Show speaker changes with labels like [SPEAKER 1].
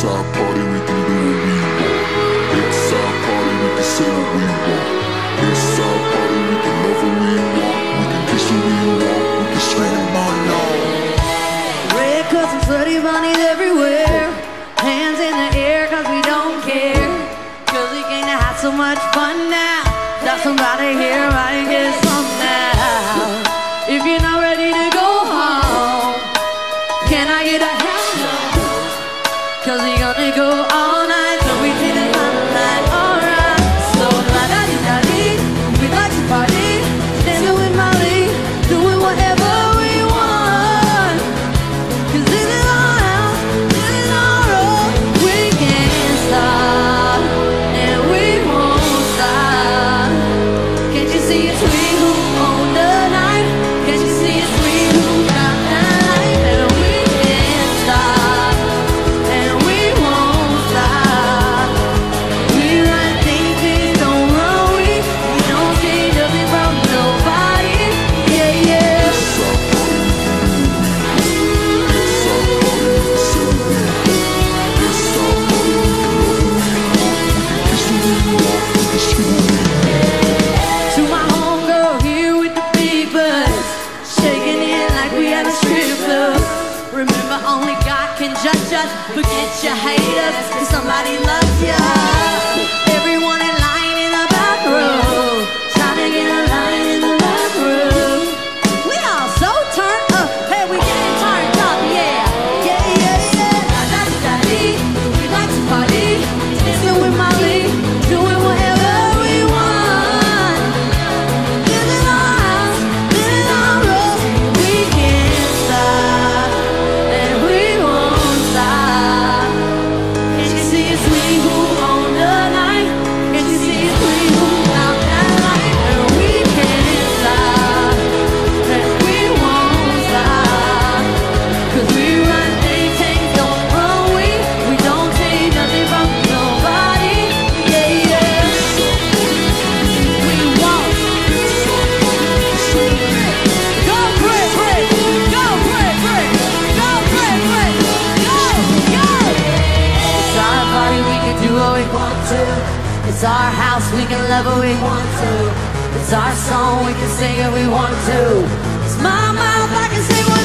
[SPEAKER 1] Southside party, we can do what we want. Inside party, we can say what we want. Inside party, we can love who we want. We can kiss and we want. We can scream about no.
[SPEAKER 2] Red cups and bloody bunnies everywhere. Hands in the air, cause we don't care. Cause we can have so much fun now. Got somebody here might get some. Cause we gonna go on Only God can judge us. Forget your haters, cause somebody loves you. It's our house, we can love where we want to. It's our song, we can sing it, we want to. It's my mouth, I can sing